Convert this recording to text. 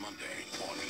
Monday morning.